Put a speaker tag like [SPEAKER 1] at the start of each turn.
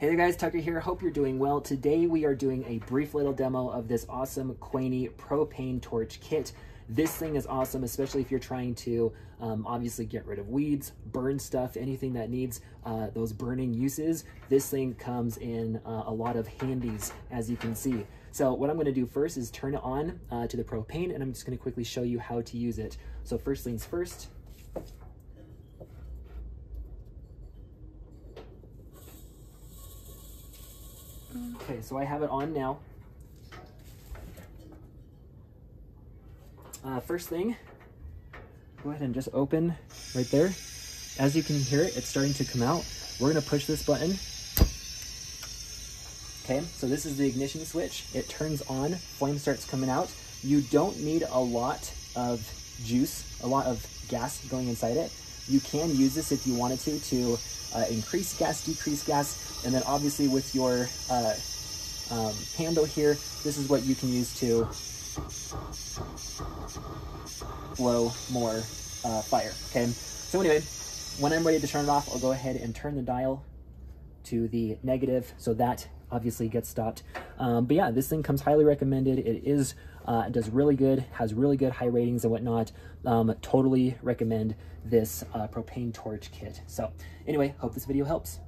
[SPEAKER 1] Hey there guys, Tucker here. Hope you're doing well. Today we are doing a brief little demo of this awesome Quaney propane torch kit. This thing is awesome, especially if you're trying to um, obviously get rid of weeds, burn stuff, anything that needs uh, those burning uses. This thing comes in uh, a lot of handies, as you can see. So what I'm gonna do first is turn it on uh, to the propane and I'm just gonna quickly show you how to use it. So first things first, Okay, so I have it on now. Uh, first thing, go ahead and just open right there. As you can hear it, it's starting to come out. We're gonna push this button. Okay, so this is the ignition switch. It turns on, flame starts coming out. You don't need a lot of juice, a lot of gas going inside it. You can use this if you wanted to, to uh, increase gas, decrease gas, and then obviously with your uh, um, handle here, this is what you can use to blow more uh, fire, okay? So anyway, when I'm ready to turn it off, I'll go ahead and turn the dial to the negative, so that obviously gets stopped. Um, but yeah, this thing comes highly recommended. It is, uh, does really good, has really good high ratings and whatnot. Um, totally recommend this uh, propane torch kit. So anyway, hope this video helps.